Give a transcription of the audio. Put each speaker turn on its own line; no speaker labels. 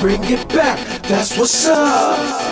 Bring it back, that's what's up.